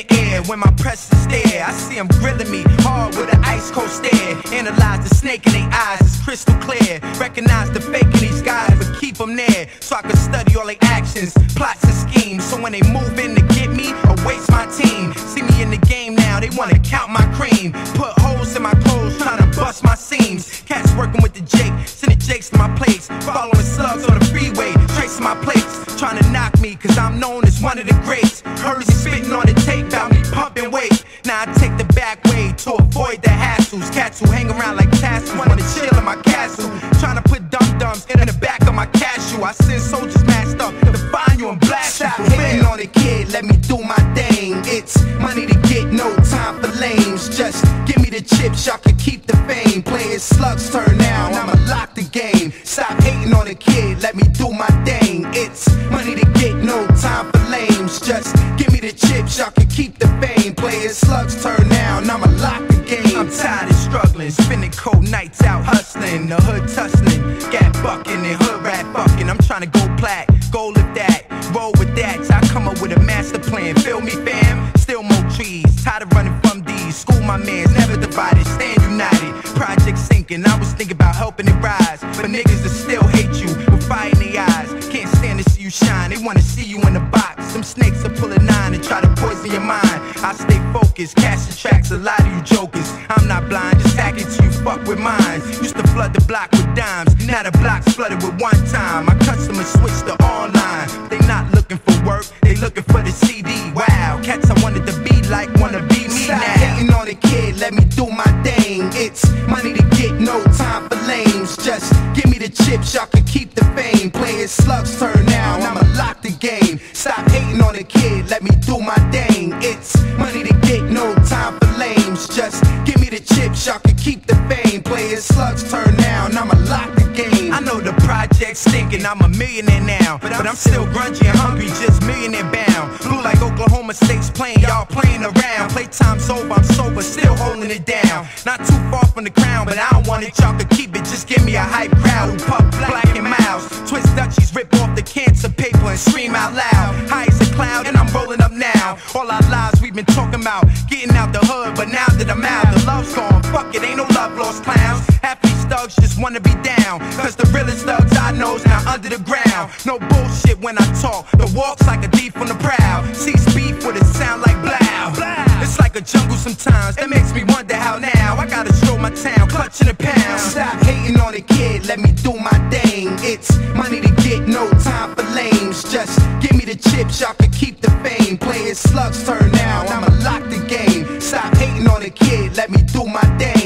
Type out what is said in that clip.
glare when my press is there. I see them grilling me hard with an ice cold stare. Analyze the snake in their eyes, it's crystal clear. Recognize the fake in these guys, but keep them there so I can study all their actions, plots and schemes. So when they move in to get me or waste my team, see me in the game now, they wanna count my cream. Put holes in my clothes, trying to bust my seams. Cats working with the Jake, sending Jakes to my place. Following slugs on the freeway, tracing my plates. Trying to knock me, cause I'm known as one of the greats. Heard he spitting on the tape about me pumping weight. Now I take the back way to avoid the hassles. Cats who hang around like tassels wanna chill in my castle. Trying to put dum dums in the back of my cashew. I send soldiers masked up to find you and blast you. Stop hating on the kid, let me do my thing. It's money to get, no time for lames. Just give me the chips, y'all can keep the fame. Playing slugs turn now, I'ma lock the game. Stop hating on the kid, let me do my thing. It's money to get, no time for lames. Just give me the chips, y'all can keep the fame. Playing slugs turn down, I'ma lock the game. I'm tired of struggling, spending cold nights out hustling, the hood tussling, gat bucking and hood rat fucking. I'm trying to go plat, go lift that, roll with that. I come up with a master plan. Feel me, fam? Still more trees, tired of running from these. School my mans, never divided. Sinking, I was thinking about helping it rise, but niggas that still hate you with fire in their eyes. Can't stand to see you shine, they wanna see you in the box. Some snakes are pulling nine and try to poison your mind. I stay focused, cash attracts a lot of you jokers. I'm not blind, just hack it till you fuck with mine. Used to flood the block with dimes, now the block's flooded with one time. My customers switch to online. They not looking for work, they looking for the CD. Wow, cats I wanted to be like wanna be me now. hating on the kid, let me do my give me the chips, y'all can keep the fame. Playing slugs turn now, I'ma lock the game. Stop hating on the kid, let me do my thing. It's money to get, no time for lames. Just give me the chips, y'all can keep the fame. Playing slugs turn now, I'ma lock the game. I know the project's stinking, I'm a millionaire now. But I'm still grungy and hungry, just millionaire bound. Blue like Oklahoma State's playing, y'all playing around. Playtime's over, I'm sober, still holding it down. Not too far from the crown, but I don't want it, y'all can keep. Just give me a hype crowd who puff Black and Milds. Twist Dutchies, rip off the cancer paper and scream out loud. High as a cloud, and I'm rolling up now. All our lives we've been talking about getting out the hood, but now that I'm out, the love's gone. Fuck it, ain't no love lost clowns. These thugs just wanna be down. Cause the realest thugs I know's now under the ground. No bullshit when I talk. The walk's like a thief from the proud. Cease beef with it sound like blow. It's like a jungle sometimes. That makes me wonder how now. I gotta stroll my town, clutching a pound. Stop kid, let me do my thing. It's money to get, no time for lames. Just give me the chips, y'all can keep the fame. Playing slugs turn now, I'ma lock the game. Stop hating on the kid, let me do my thing.